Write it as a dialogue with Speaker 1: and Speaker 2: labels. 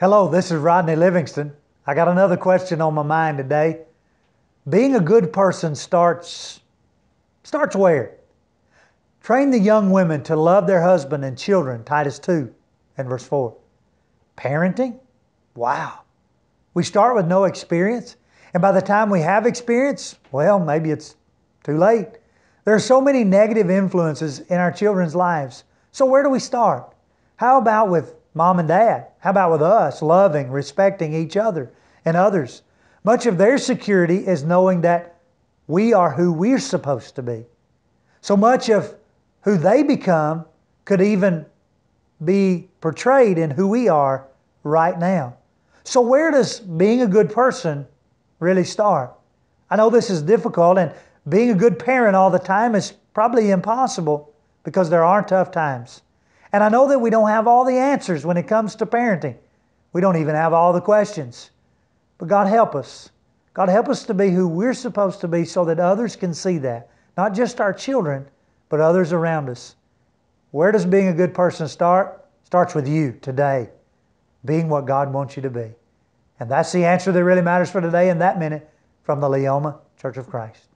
Speaker 1: Hello, this is Rodney Livingston. I got another question on my mind today. Being a good person starts starts where? Train the young women to love their husband and children, Titus 2 and verse 4. Parenting? Wow. We start with no experience, and by the time we have experience, well, maybe it's too late. There are so many negative influences in our children's lives. So, where do we start? How about with mom and dad? How about with us loving, respecting each other and others? Much of their security is knowing that we are who we're supposed to be. So much of who they become could even be portrayed in who we are right now. So, where does being a good person really start? I know this is difficult, and being a good parent all the time is probably impossible because there are tough times. And I know that we don't have all the answers when it comes to parenting. We don't even have all the questions. But God help us. God help us to be who we're supposed to be so that others can see that. Not just our children, but others around us. Where does being a good person start? Starts with you today, being what God wants you to be. And that's the answer that really matters for today in that minute from the Leoma Church of Christ.